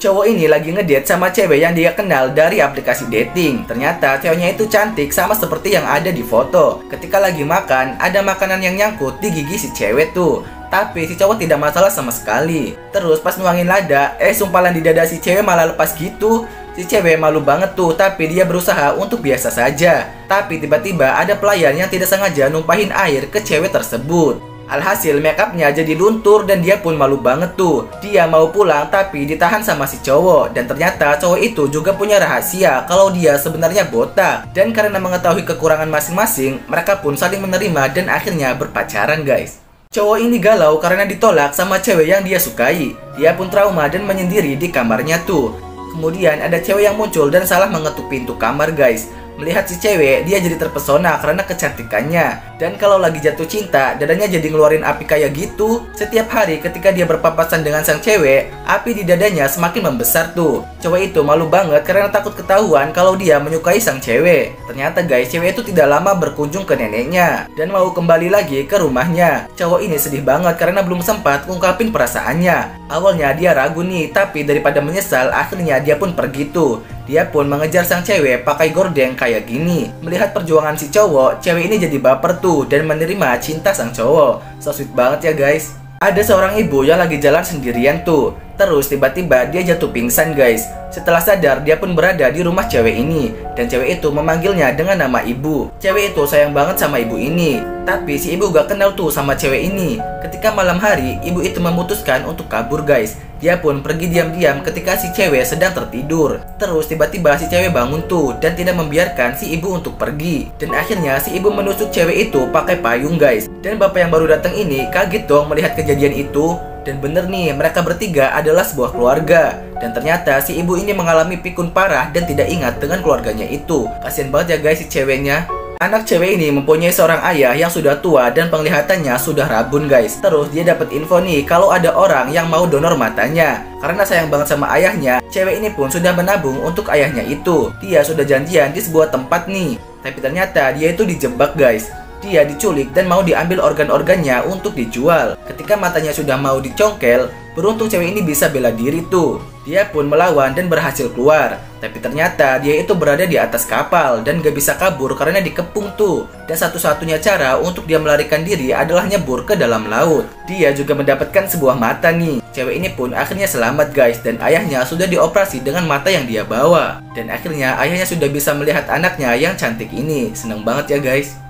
Cowok ini lagi ngedate sama cewek yang dia kenal dari aplikasi dating. Ternyata ceweknya itu cantik sama seperti yang ada di foto. Ketika lagi makan, ada makanan yang nyangkut di gigi si cewek tuh. Tapi si cowok tidak masalah sama sekali. Terus pas nuangin lada, eh sumpalan di dada si cewek malah lepas gitu. Si cewek malu banget tuh, tapi dia berusaha untuk biasa saja. Tapi tiba-tiba ada pelayan yang tidak sengaja numpahin air ke cewek tersebut. Alhasil makeupnya jadi luntur dan dia pun malu banget tuh. Dia mau pulang tapi ditahan sama si cowok dan ternyata cowok itu juga punya rahasia kalau dia sebenarnya botak. Dan karena mengetahui kekurangan masing-masing, mereka pun saling menerima dan akhirnya berpacaran guys. Cowok ini galau karena ditolak sama cewek yang dia sukai. Dia pun trauma dan menyendiri di kamarnya tuh. Kemudian ada cewek yang muncul dan salah mengetuk pintu kamar guys. Melihat si cewek, dia jadi terpesona karena kecantikannya. Dan kalau lagi jatuh cinta, dadanya jadi ngeluarin api kayak gitu. Setiap hari ketika dia berpapasan dengan sang cewek, api di dadanya semakin membesar tuh. Cowok itu malu banget karena takut ketahuan kalau dia menyukai sang cewek. Ternyata guys, cewek itu tidak lama berkunjung ke neneknya dan mau kembali lagi ke rumahnya. Cowok ini sedih banget karena belum sempat ngungkapin perasaannya. Awalnya dia ragu nih, tapi daripada menyesal, akhirnya dia pun pergi tuh. Dia pun mengejar sang cewek pakai gordeng kayak gini. Melihat perjuangan si cowok, cewek ini jadi baper tuh dan menerima cinta sang cowok. So sweet banget ya guys. Ada seorang ibu yang lagi jalan sendirian tuh. Terus tiba-tiba dia jatuh pingsan guys. Setelah sadar dia pun berada di rumah cewek ini dan cewek itu memanggilnya dengan nama ibu. Cewek itu sayang banget sama ibu ini. Tapi si ibu gak kenal tuh sama cewek ini. Ketika malam hari, ibu itu memutuskan untuk kabur guys. Dia pun pergi diam-diam ketika si cewek sedang tertidur. Terus tiba-tiba si cewek bangun tuh dan tidak membiarkan si ibu untuk pergi. Dan akhirnya si ibu menusuk cewek itu pakai payung guys. Dan bapak yang baru datang ini kaget dong melihat kejadian itu. Dan bener nih, mereka bertiga adalah sebuah keluarga. Dan ternyata si ibu ini mengalami pikun parah dan tidak ingat dengan keluarganya itu. Kasian banget ya guys si ceweknya. Anak cewek ini mempunyai seorang ayah yang sudah tua dan penglihatannya sudah rabun guys. Terus dia dapat info nih kalau ada orang yang mau donor matanya. Karena sayang banget sama ayahnya, cewek ini pun sudah menabung untuk ayahnya itu. Dia sudah janjian di sebuah tempat nih. Tapi ternyata dia itu dijebak guys. Dia diculik dan mau diambil organ-organnya untuk dijual. Ketika matanya sudah mau dicongkel, beruntung cewek ini bisa bela diri tuh. Dia pun melawan dan berhasil keluar. Tapi ternyata dia itu berada di atas kapal dan gak bisa kabur karena dikepung tuh. Dan satu-satunya cara untuk dia melarikan diri adalah nyebur ke dalam laut. Dia juga mendapatkan sebuah mata nih. Cewek ini pun akhirnya selamat guys dan ayahnya sudah dioperasi dengan mata yang dia bawa. Dan akhirnya ayahnya sudah bisa melihat anaknya yang cantik ini. Seneng banget ya guys.